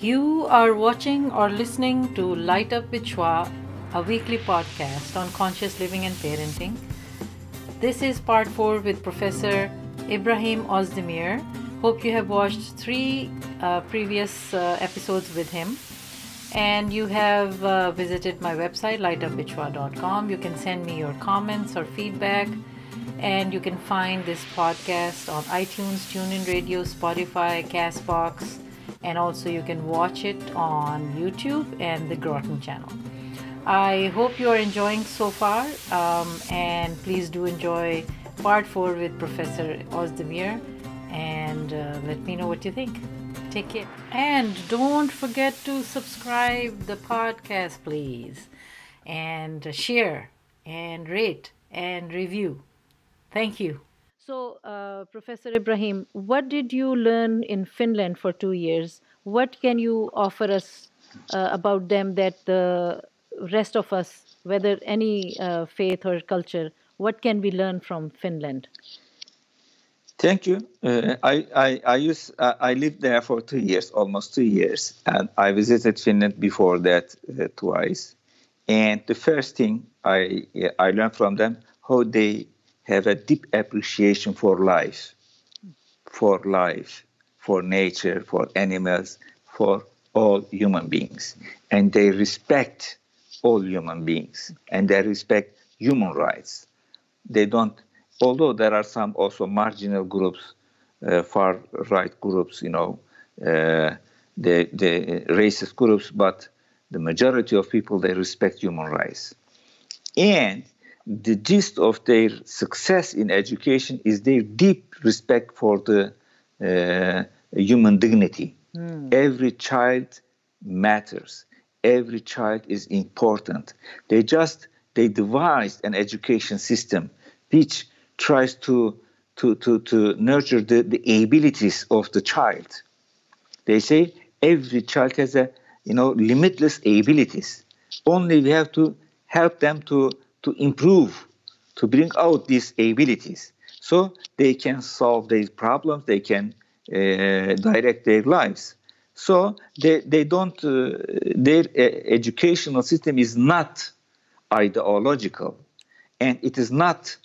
You are watching or listening to Light Up with Shua, a weekly podcast on conscious living and parenting. This is part four with Professor Ibrahim Ozdemir. Hope you have watched three uh, previous uh, episodes with him and you have uh, visited my website lightupwithshua.com. You can send me your comments or feedback and you can find this podcast on iTunes, TuneIn Radio, Spotify, Castbox, and also you can watch it on YouTube and the Groton channel. I hope you are enjoying so far, um, and please do enjoy part four with Professor Ozdemir, and uh, let me know what you think. Take care. And don't forget to subscribe the podcast, please, and share and rate and review. Thank you. So, uh, Professor Ibrahim, what did you learn in Finland for two years? What can you offer us uh, about them that the rest of us, whether any uh, faith or culture, what can we learn from Finland? Thank you. Uh, I I I, use, I lived there for two years, almost two years, and I visited Finland before that uh, twice. And the first thing I I learned from them how they have a deep appreciation for life, for life, for nature, for animals, for all human beings. And they respect all human beings and they respect human rights. They don't, although there are some also marginal groups, uh, far right groups, you know, uh, the, the racist groups, but the majority of people, they respect human rights. And the gist of their success in education is their deep respect for the uh, human dignity. Mm. Every child matters. Every child is important. They just they devised an education system which tries to to to, to nurture the, the abilities of the child. They say every child has a you know limitless abilities. Only we have to help them to to improve, to bring out these abilities so they can solve their problems, they can uh, direct their lives. So they, they don't, uh, their uh, educational system is not ideological and it is not,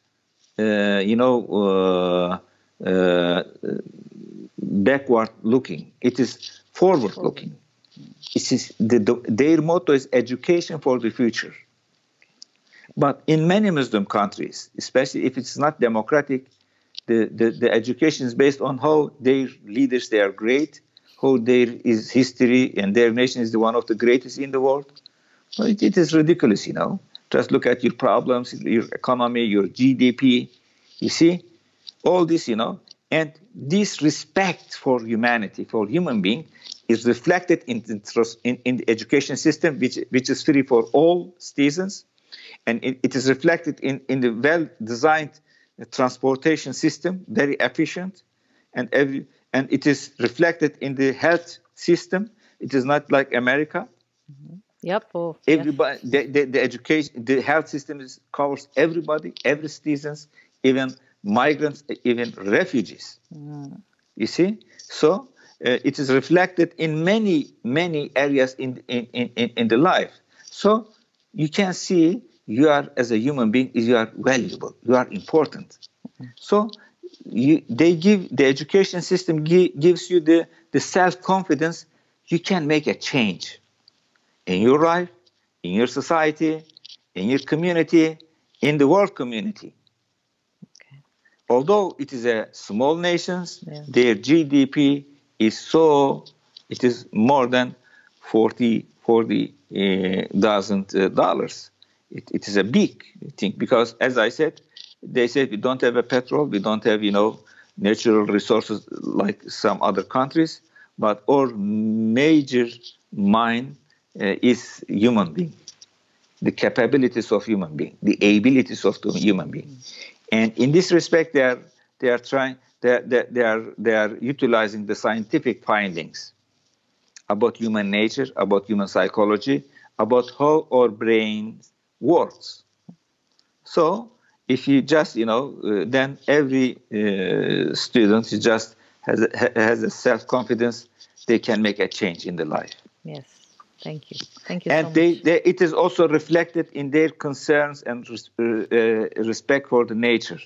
uh, you know, uh, uh, backward looking. It is forward looking. It is the, the, their motto is education for the future. But in many Muslim countries, especially if it's not democratic, the, the, the education is based on how their leaders they are great, how there is history and their nation is the one of the greatest in the world. Well, it, it is ridiculous, you know. Just look at your problems, your economy, your GDP. You see, all this, you know, and this respect for humanity, for human being, is reflected in the, in, in the education system, which, which is free for all citizens and it, it is reflected in, in the well-designed transportation system, very efficient, and every and it is reflected in the health system. It is not like America. Mm-hmm. Yep. Oh, everybody, yeah. the, the, the, education, the health system is, covers everybody, every citizens, even migrants, even refugees. Mm. You see, so uh, it is reflected in many many areas in in, in in the life. So you can see you are as a human being you are valuable you are important so you, they give the education system give, gives you the, the self-confidence you can make a change in your life in your society in your community in the world community okay. although it is a small nation yeah. their gdp is so it is more than 40 40 uh, thousand uh, dollars it, it is a big thing because, as I said, they said we don't have a petrol, we don't have you know natural resources like some other countries, but our major mine uh, is human being, the capabilities of human being, the abilities of the human being, and in this respect, they are they are trying they are, they are they are utilizing the scientific findings about human nature, about human psychology, about how our brains words. So if you just, you know, uh, then every uh, student just has a, has a self-confidence they can make a change in the life. Yes. Thank you. Thank you. And so they, they, it is also reflected in their concerns and res- uh, uh, respect for the nature.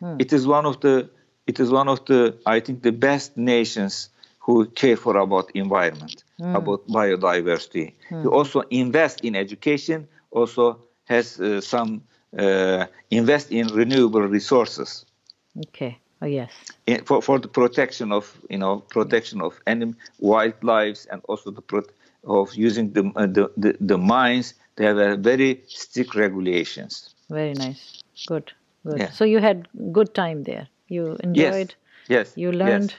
Hmm. It is one of the, it is one of the, I think, the best nations who care for about environment, Hmm. about biodiversity. Who also invest in education, also has uh, some uh, invest in renewable resources Okay. Oh yes. in, for, for the protection of you know protection of anim, wildlife and also the pro- of using the, uh, the, the the mines they have a very strict regulations Very nice. Good. Good. Yeah. So you had good time there. You enjoyed. yes You yes. learned,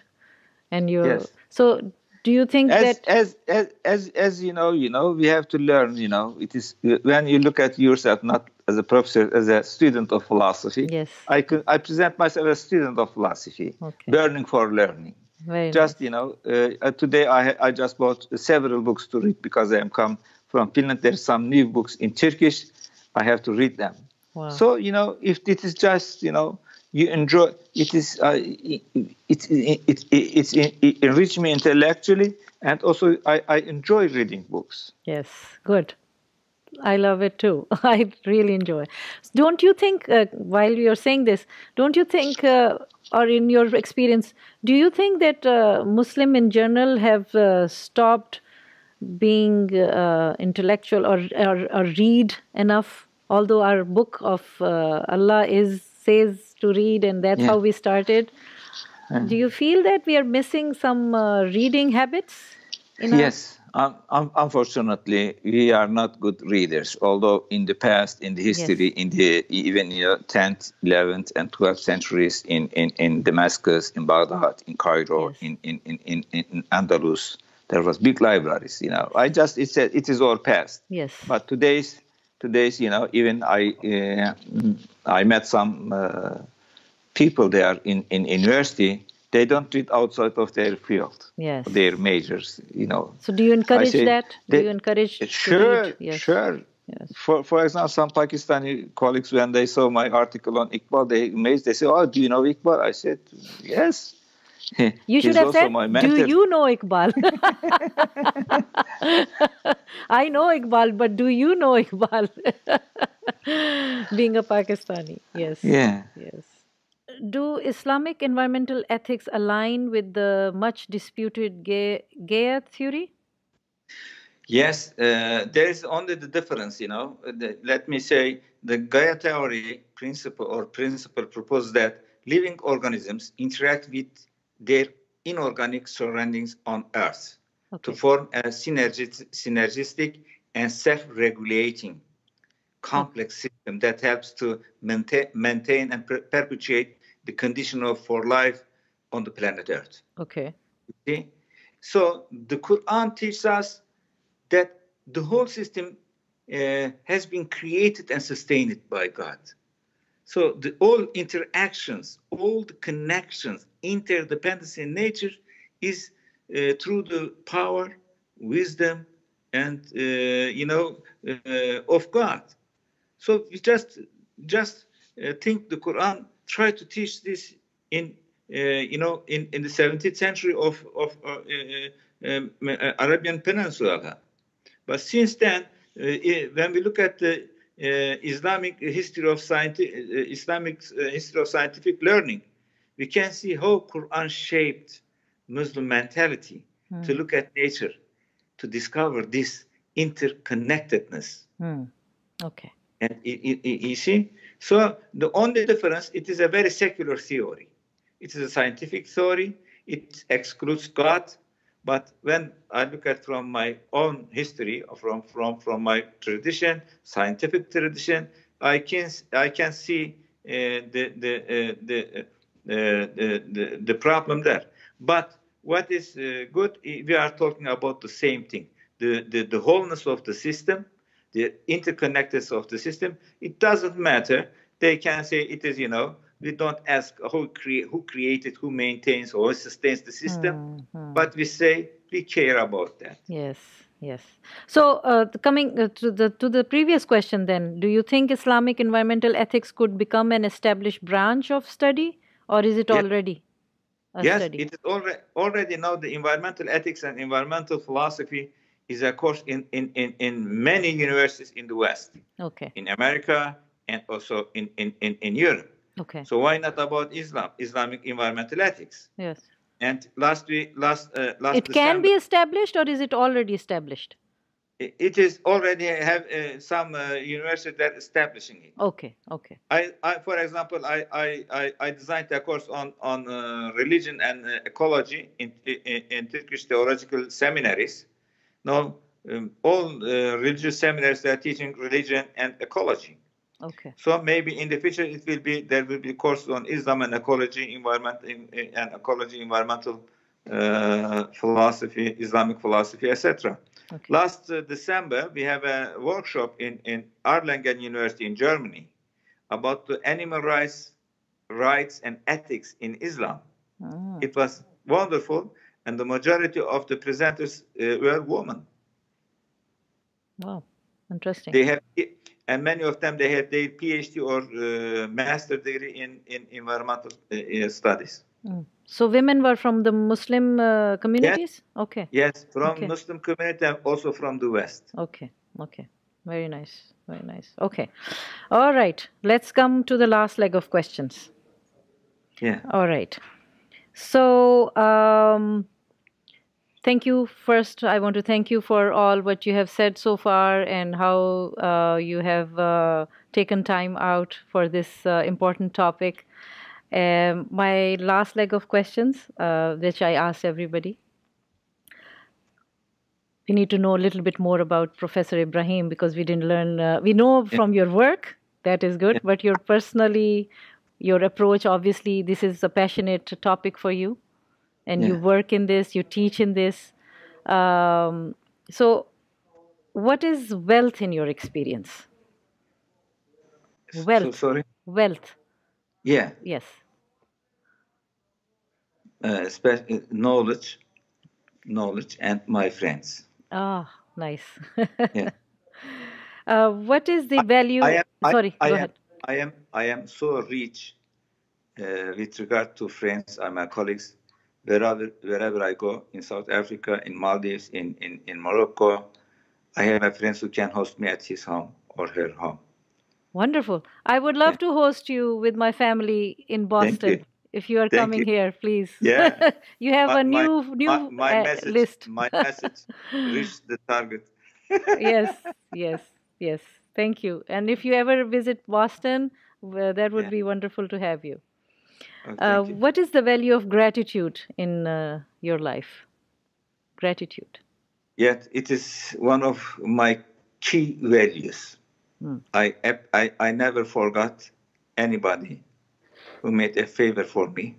and you. Yes. So do you think as, that? as as as as you know you know we have to learn you know it is when you look at yourself not as a professor as a student of philosophy Yes. i can i present myself as a student of philosophy Okay. burning for learning Very just nice. you know uh, uh, today I, I just bought several books to read because i am come from finland there's some new books in turkish i have to read them Wow. so you know if it is just you know you enjoy it is uh, it, it, it, it, it's it enrich me intellectually and also I, I enjoy reading books Yes, good. I love it too. I really enjoy. Don't you think, uh, while you're saying this, don't you think, uh, or in your experience, do you think that uh, Muslim in general have uh, stopped being uh, intellectual or, or or read enough? Although our book of Allah is says to read, and that's Yeah. how we started. Do you feel that we are missing some uh, reading habits? In yes um, um, unfortunately we are not good readers although in the past in the history in the even you know, 10th 11th and 12th centuries in, in, in damascus in baghdad in cairo Yes. in, in, in, in, in andalus there was big libraries you know i just it said it is all past Yes. but today's today's you know even i uh, i met some uh, people there in, in university they don't read outside of their field Yes. their majors you know So do you encourage say that? Do they- you encourage? sure? Yes. sure Yes. for for example some pakistani colleagues when they saw my article on iqbal they amazed they say oh do you know iqbal i said yes You should have said, "Do you know Iqbal?" I know Iqbal, but do you know Iqbal? Being a Pakistani, yes, yeah yes. Do Islamic environmental ethics align with the much disputed Ga- Gaia theory? Yes, uh, there is only the difference, you know. The, let me say the Gaia theory principle or principle proposes that living organisms interact with their inorganic surroundings on Earth to form a synergis- synergistic and self-regulating complex system that helps to maintain, maintain and per- perpetuate the condition of for life on the planet Earth. Okay. See? So the Quran teaches us that the whole system uh, has been created and sustained by God. So the, all interactions, all the connections, interdependence in nature is uh, through the power, wisdom, and uh, you know uh, of God. So we just just uh, think the Quran tried to teach this in uh, you know in, in the 17th century of of uh, um, Arabian Peninsula. But since then, when we look at the Islamic history of scientific Islamic uh, history of scientific learning, we can see how Quran shaped Muslim mentality to look at nature, to discover this interconnectedness. Hmm. Okay. And you see, so the only difference, it is a very secular theory. It is a scientific theory. It excludes God. But when I look at from my own history, from from from my tradition, scientific tradition, I can I can see uh, the the uh, the, uh, the the the problem there. But what is uh, good? We are talking about the same thing: the the, the wholeness of the system, the interconnectedness of the system. It doesn't matter. They can say it is, you know, we don't ask who who created, who maintains, or sustains the system, but we say we care about that. Yes, yes. So, uh, coming uh, to the to the previous question, then, do you think Islamic environmental ethics could become an established branch of study, or is it already a yes, study. it is already already now the environmental ethics and environmental philosophy is a course in, in, in, in many universities in the West, Okay. in America, and also in, in, in, in Europe. Okay. So why not about Islam, Islamic environmental ethics? Yes. And last week, last uh, last It can be established or is it already established? it- is already have uh, some uh, university that establishing it. Okay. Okay. I, I for example, I, I, I, I designed a course on on uh, religion and uh, ecology in, in in Turkish theological seminaries. Now, um, all uh, religious seminaries they are teaching religion and ecology. Okay. So maybe in the future it will be there will be courses on Islam and ecology, environment and ecology, environmental uh, philosophy, Islamic philosophy, etc. Okay. Last uh, December we have a workshop in in Erlangen University in Germany about the animal rights, rights and ethics in Islam. Ah, It was wonderful, and the majority of the presenters uh, were women. wow. Interesting. They have, and many of them they have their PhD or uh, master degree in in environmental uh, uh, studies. Mm. So women were from the Muslim uh, communities? Okay. Yes, from Okay. Muslim community and also from the West. Okay. Okay. Very nice. Very nice. Okay. All right. Let's come to the last leg of questions. Yeah. All right. So, um, thank you. First, I want to thank you for all what you have said so far and how uh, you have uh, taken time out for this uh, important topic. Um, my last leg of questions, uh, which I asked everybody. We need to know a little bit more about Professor Ibrahim because we didn't learn. Uh, we know from your work that is good, but your personally, your approach obviously this is a passionate topic for you, and you work in this, you teach in this. Um, so, what is wealth in your experience? So Wealth, sorry. wealth. Yeah. Yes. Uh, uh, knowledge, knowledge, and my friends. Ah, nice. Yeah. uh, what is the value? I am. I, Sorry, I go am, ahead. I am. I am so rich uh, with regard to friends and my colleagues. Wherever wherever I go in South Africa, in Maldives, in, in, in Morocco, I have my friends who can host me at his home or her home. Wonderful. I would love Yeah. to host you with my family in Boston. you. If you are Thank coming you. here, please. Yeah. you have My- a my- new new my, my uh, message, list. my message reached the target. yes, yes, yes. Thank you. And if you ever visit Boston, well, that would Yeah. be wonderful to have you. Oh, Uh, what is the value of gratitude in uh, your life? Gratitude. Yet it is one of my key values. Hmm. I, I I never forgot anybody who made a favor for me,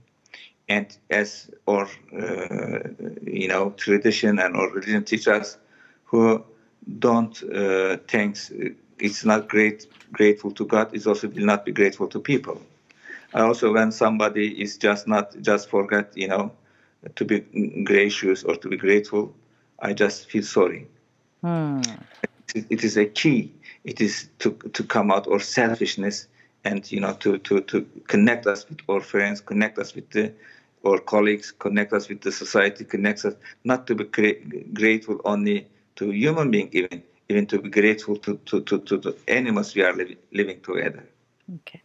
and as or uh, you know tradition and or religion teach us, who don't uh, thanks, it's not great grateful to God. It also will not be grateful to people. I also when somebody is just not just forget you know to be gracious or to be grateful, I just feel sorry. Hmm. It- it is a key. It is to to come out or selfishness and you know to to to connect us with our friends, connect us with the our colleagues, connect us with the society, connect us not to be gra- grateful only to human being even even to be grateful to to to, to the animals we are living, living together. Okay.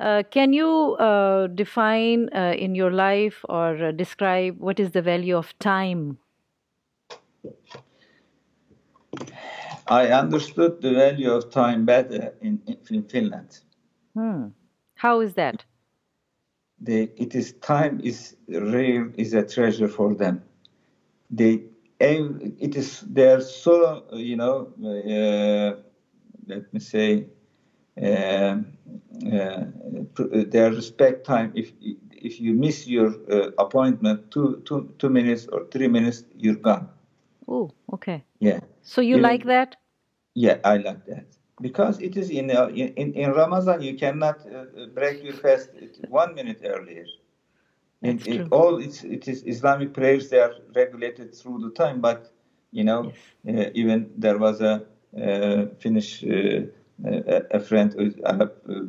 Uh, can you uh, define uh, in your life or uh, describe what is the value of time? I understood the value of time better in, in Finland. Hmm. How is that? they it is time is rare is a treasure for them they aim it is they are so you know uh, let me say uh, uh, they respect time if if you miss your uh, appointment two, two, two minutes or three minutes you're gone Oh, okay. yeah So you Yeah. like that? yeah, I like that because it is in uh, in, in Ramadan you cannot uh, break your fast one minute earlier. And it, all it's, it is Islamic prayers they are regulated through the time, but you know uh, even there was a uh, Finnish uh, a, a friend who is Arab, uh, uh,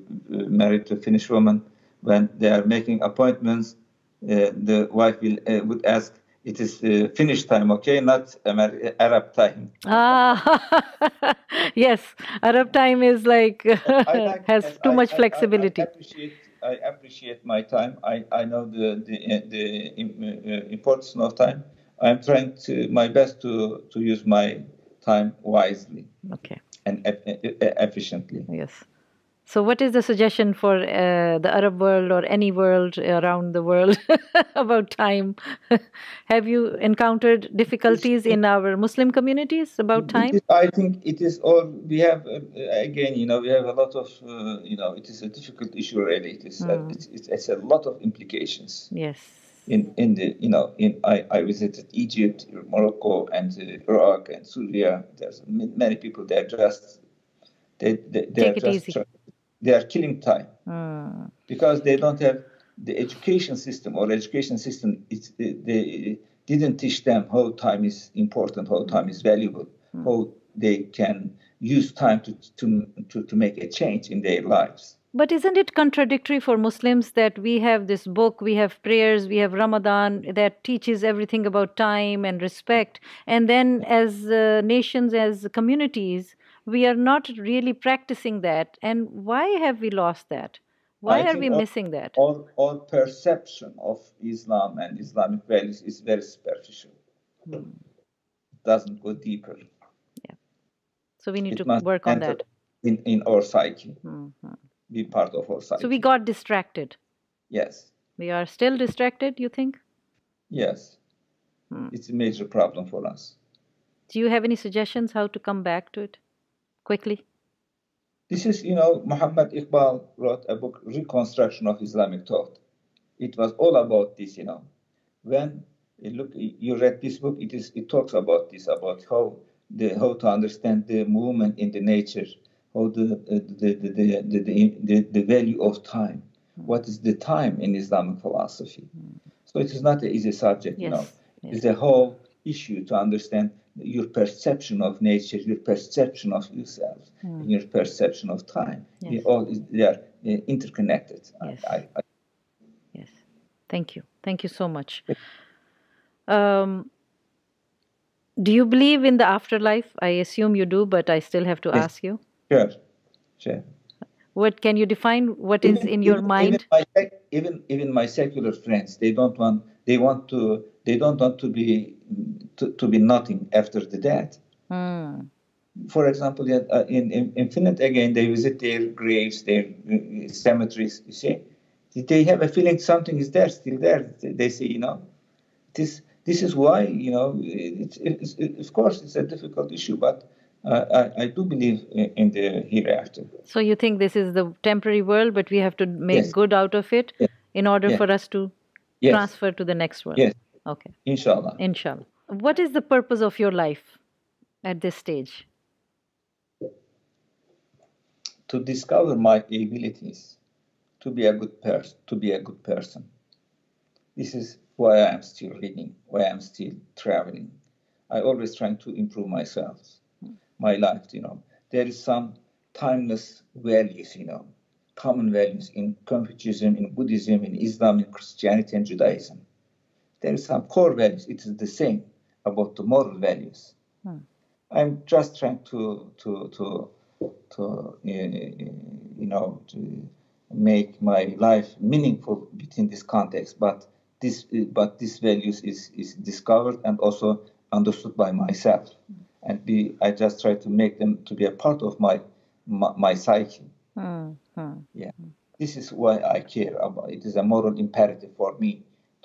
married to a Finnish woman when they are making appointments the wife will would ask, it is uh, Finnish time, okay, not Amer- Arab time. Ah, yes, Arab time is like, like has too I, much I, flexibility. I, appreciate, I appreciate my time. I, I know the the, the uh, importance of time. I'm trying to my best to to use my time wisely. Okay. And efficiently. Yes. So, what is the suggestion for uh, the Arab world or any world around the world about time? Have you encountered difficulties in our Muslim communities about time? Is, I think it is all we have. Uh, again, you know, we have a lot of, uh, you know, it is a difficult issue. Really, it is. Mm. It's, it's, it's, a lot of implications. Yes. In in the you know in I, I visited Egypt, Morocco, and uh, Iraq and Syria. There's many people there just they they, they are just they are killing time mm. because they don't have the education system or education system it's, they didn't teach them how time is important how time is valuable mm. how they can use time to, to, to, to make a change in their lives but isn't it contradictory for Muslims that we have this book, we have prayers, we have Ramadan that teaches everything about time and respect, and then as uh, nations, as communities, we are not really practicing that. And why have we lost that? Why I are we all, missing that? All, all perception of Islam and Islamic values is very superficial. Hmm. It doesn't go deeper. Yeah. So we need it to work on that. In, in our psyche. Mm-hmm. Be part of our psyche. So we got distracted. Yes. We are still distracted, you think? Yes. Hmm. It's a major problem for us. Do you have any suggestions how to come back to it? quickly? This is, you know, Muhammad Iqbal wrote a book, Reconstruction of Islamic Thought. It was all about this, you know. When you look, you read this book, it is, it talks about this, about how the how to understand the movement in the nature, how the the the the, the, the, the, the value of time. What is the time in Islamic philosophy? So it is not an easy subject, yes. you know. Yes. It's a whole issue to understand your perception of nature, your perception of yourself, mm. your perception of time. They all they are uh, interconnected. Yes. I, I, yes. Thank you. Thank you so much. Um, do you believe in the afterlife? I assume you do, but I still have to yes. ask you. Sure. Sure. What can you define? What is even, in your even, mind? Even my, even even my secular friends, they don't want. They want to. They don't want to be to, to be nothing after the death. Mm. For example, uh, in, in, in Finland, again, they visit their graves, their uh, cemeteries, you see. They have a feeling something is there, still there. They say, you know, this this is why, you know, it's, it's, it, of course, it's a difficult issue, but uh, I, I, do believe in the hereafter. So you think this is the temporary world, but we have to make yes. good out of it yes. in order yes. for us to transfer to the next world? Yes. Okay. Inshallah. Inshallah. What is the purpose of your life at this stage? To discover my abilities, to be a good person, to be a good person. This is why I am still reading, why I am still traveling. I always trying to improve myself, my life. You know, there is some timeless values. You know, common values in Confucianism, in Buddhism, in Islam, in Christianity, and Judaism there is some core values. It is the same about the moral values. Hmm. I'm just trying to to to to uh, you know to make my life meaningful within this context. But this but these values is is discovered and also understood by myself, hmm. Be I just try to make them to be a part of my my, my psyche. Hmm. Yeah, this is why I care about. It is a moral imperative for me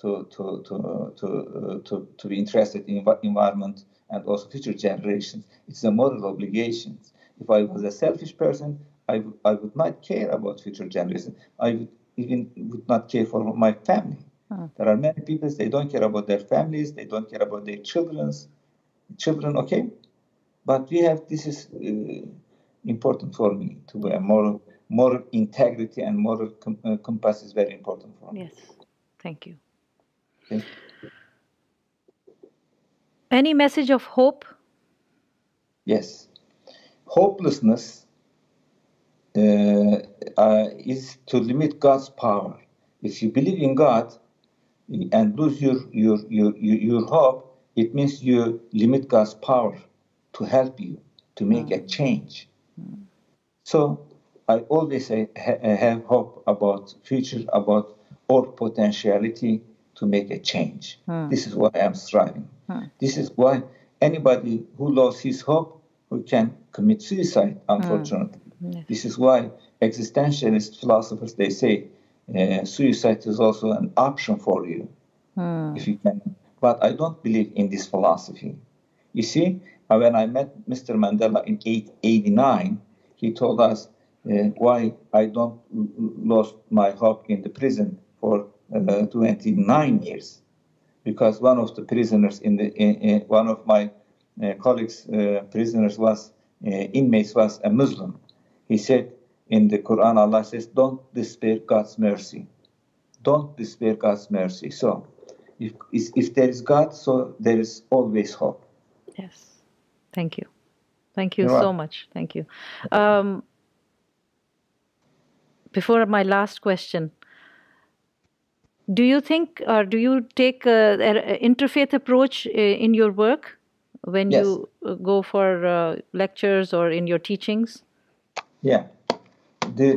to to to to uh, to, to be interested in environment and also future generations. It's a moral obligation. If I was a selfish person, I, w- I would not care about future generations. I would even would not care for my family. Hmm. There are many people they don't care about their families, they don't care about their children's children. Okay, but we have this is uh, important for me to be a moral moral integrity and moral com- uh, compass is very important for me. Yes, thank you. Any message of hope? Yes. Hopelessness uh, uh, is to limit God's power. If you believe in God, and lose your, your, your, your hope, it means you limit God's power to help you to make mm. a change. Mm. So I always ha- have hope about future, about all potentiality to make a change. Mm. This is why I'm striving. This is why anybody who lost his hope who can commit suicide, unfortunately. This is why existentialist philosophers they say uh, suicide is also an option for you hmm. if you can. But I don't believe in this philosophy. You see, uh, when I met Mr. Mandela in 89, he told us uh, why I don't lost my hope in the prison for uh, 29 years, because one of the prisoners in the in, in one of my uh, colleagues uh, prisoners was uh, inmates was a Muslim. He said in the Quran, Allah says, don't despair God's mercy. Don't despair God's mercy. So, if, if there is God, so there is always hope. Yes. Thank you. Thank you You're so much. Thank you. Um, before my last question, do you think or do you take an interfaith approach uh, in your work when yes. you uh, go for uh, lectures or in your teachings? Yeah, the,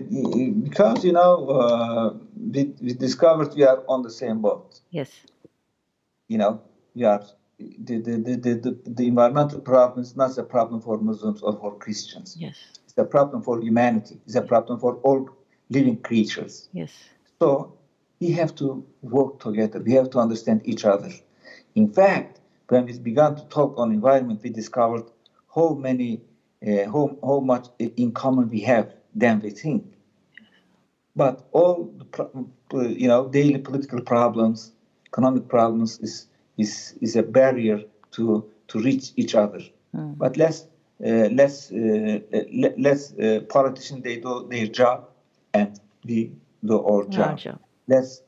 because you know uh, we, we discovered we are on the same boat. Yes. You know we are the the, the, the, the environmental problem is not a problem for Muslims or for Christians. Yes. It's a problem for humanity. It's a problem for all living creatures. Yes. So we have to work together. We have to understand each other. In fact, when we began to talk on environment, we discovered how many, uh, how, how much in common we have than we think. But all the, you know, daily political problems, economic problems is is is a barrier to to reach each other. Mm. But let's uh, let's uh, let, let's uh, politicians they do their job and we do our job. job. Let's.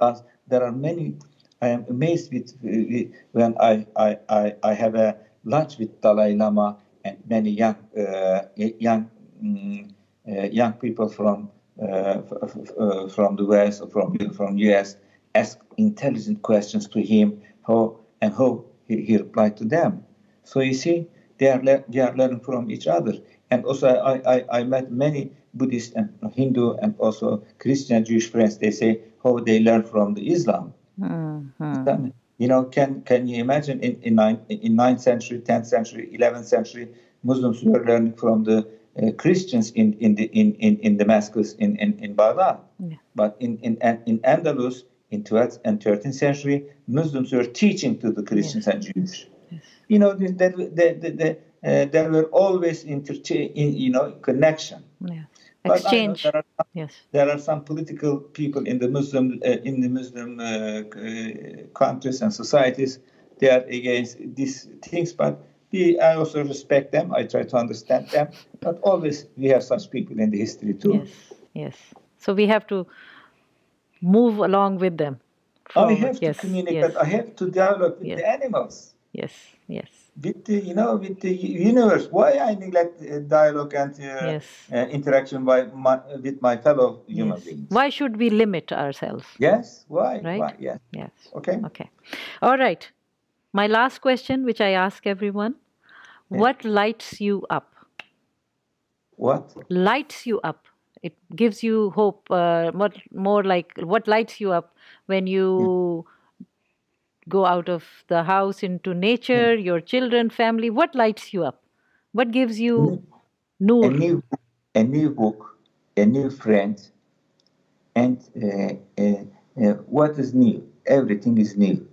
There are many. I am amazed with, with when I, I, I, I have a lunch with Dalai Lama and many young uh, young um, uh, young people from uh, uh, from the West or from from US ask intelligent questions to him how and how he, he replied to them. So you see, they are le- they are learning from each other. And also, I, I, I met many Buddhist and Hindu and also Christian Jewish friends. They say how they learn from the Islam. Mm-hmm. You know, can can you imagine in in ninth in ninth century, tenth century, eleventh century, Muslims were learning from the uh, Christians in in the in in, in Damascus in in, in Baghdad. Yeah. But in in in Andalus in 12th and 13th century, Muslims were teaching to the Christians yes. and Jews. Yes. You know, that the, the, the, uh, there were always interchange, in, you know, connection. Yeah. Exchange. There are, some, yes. there are some political people in the Muslim uh, in the Muslim uh, uh, countries and societies. They are against these things, but we, I also respect them. I try to understand them, but always we have such people in the history too. Yes, yes. So we have to move along with them. Forward. I have yes, to communicate. Yes. I have to dialogue with yes. the animals. Yes, yes. With the, you know, with the universe. Why I neglect uh, dialogue and uh, yes. uh, interaction by my, with my fellow human beings? Why should we limit ourselves? Yes. Why? Right. Why? Yes. Yes. Okay. Okay. All right. My last question, which I ask everyone: What lights you up? What lights you up? It gives you hope uh, more, more like what lights you up when you yeah. go out of the house into nature yeah. your children family what lights you up? What gives you new, a new a new book a new friend and uh, uh, uh, what is new? Everything is new.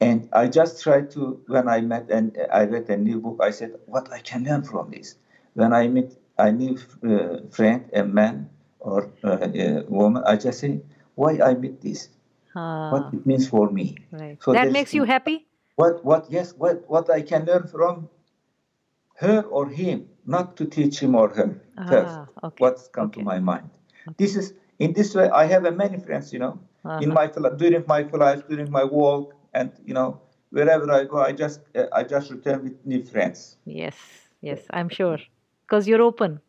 And i just tried to when i met and i read a new book i said what i can learn from this? When i met I meet a uh, friend, a man or uh, a woman, I just say, why I meet this? Uh, what it means for me. Right. So that makes you happy? What, what, yes, what, what I can learn from her or him, not to teach him or her ah, first. Okay. What's come okay. to my mind. Okay. This is, in this way, I have many friends, you know, uh-huh. in my, during my life, during my walk, and, you know, wherever I go, I just, uh, I just return with new friends. Yes, yes, I'm sure because you're open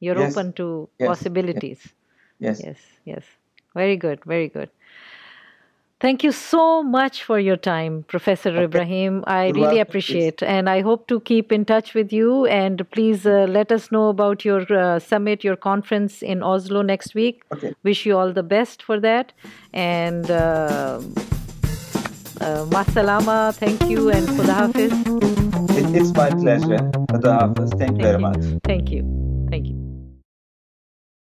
you're yes. open to yes. possibilities yes. yes yes very good very good Thank you so much for your time, Professor okay. Ibrahim. I You're really appreciate, and I hope to keep in touch with you. And please uh, let us know about your uh, summit, your conference in Oslo next week. Okay. Wish you all the best for that. And uh, uh, masalama, thank you, and Khuda Hafiz. It, it's my pleasure, Dr. Hafiz. Thank, Thank you very much. Thank you. Thank you.